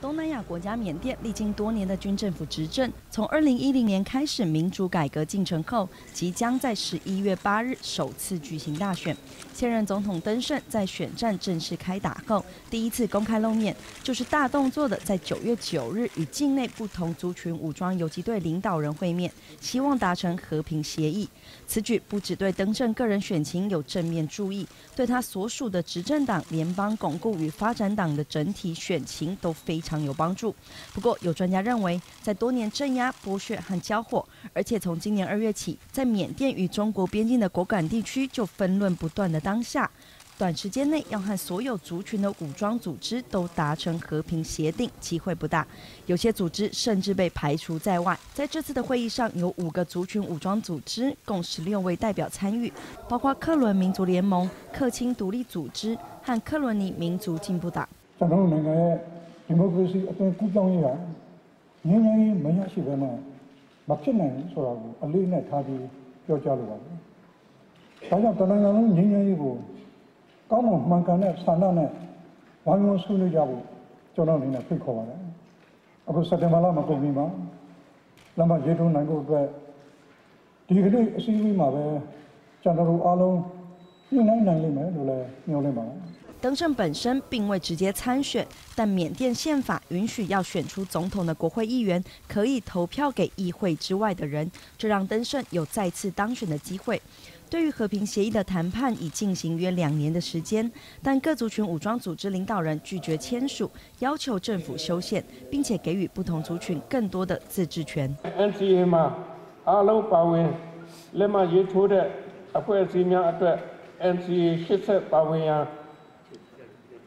东南亚国家缅甸历经多年的军政府执政，从二零一零年开始民主改革进程后，即将在十一月八日首次举行大选。现任总统登盛在选战正式开打后，第一次公开露面，就是大动作的在九月九日与境内不同族群武装游击队领导人会面，希望达成和平协议。此举不只对登盛个人选情有正面注意，对他所属的执政党联邦巩固与发展党的整体选情都非常有帮助。不过，有专家认为，在多年镇压、剥削和交火，而且从今年二月起，在缅甸与中国边境的果敢地区就纷乱不断的当下，短时间内要和所有族群的武装组织都达成和平协定机会不大，有些组织甚至被排除在外。在这次的会议上，有五个族群武装组织，共十六位代表参与，包括克伦民族联盟、克钦独立组织和克伦尼民族进步党。 ဒီမိုကရေစီအသွင်ကူးပြောင်းရေးကငြင်းငြင်းရေးမရရှိဘဲနဲ့မဖြစ်နိုင်ဆိုတာကိုအလေးနဲ့ထားပြီးပြောကြားလိုပါတယ်။ဒါကြောင့်တနင်္ဂနွေလုံးငြင်းငြင်းရေးကိုကောင်းမွန်မှန်ကန်တဲ့ဆန္ဒနဲ့ဝိုင်းဝန်းဆွေးနွေးကြဖို့ကျွန်တော်အနေနဲ့ဖိတ်ခေါ်ပါတယ်။အခုစက်တင်ဘာလမှာကုန်ပြီမှာလမ်းမရေးထိုးနိုင်ဖို့အတွက်ဒီကနေ့အစည်းအဝေးမှာပဲကျွန်တော်တို့အားလုံးညှိနှိုင်းနိုင်လိမ့်မယ်လို့လည်းမျှော်လင့်ပါတယ်။ 登盛本身并未直接参选，但缅甸宪法允许要选出总统的国会议员可以投票给议会之外的人，这让登盛有再次当选的机会。对于和平协议的谈判已进行约两年的时间，但各族群武装组织领导人拒绝签署，要求政府修宪，并且给予不同族群更多的自治权。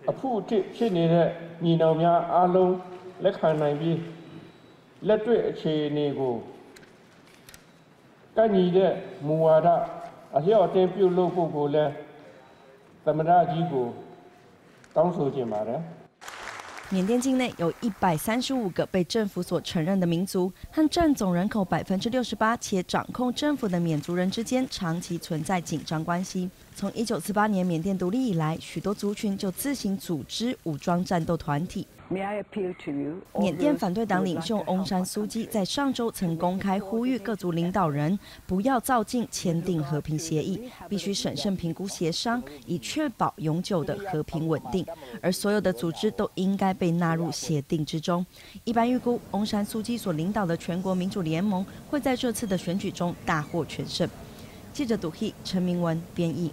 အဖုအထစ်ဖြစ်နေတဲ့ညီနောင်များအားလုံးလက်ခံနိုင်ပြီးလက်တွေ့အခြေအနေကိုကန့်ညီတဲ့မူဝါဒအလျော့အတင်းပြုလုပ်ဖို့ကိုလည်းသမရကြီးကိုတောင်းဆိုခြင်းပါတယ် 缅甸境内有一百三十五个被政府所承认的民族，和占总人口百分之六十八且掌控政府的缅族人之间长期存在紧张关系。从一九四八年缅甸独立以来，许多族群就自行组织武装战斗团体。缅甸反对党领袖翁山苏基在上周曾公开呼吁各族领导人不要造进签订和平协议，必须审慎评估协商，以确保永久的和平稳定。而所有的组织都应该被纳入协定之中。一般预估，翁山苏基所领导的全国民主联盟会在这次的选举中大获全胜。记者杜希陈明文编译。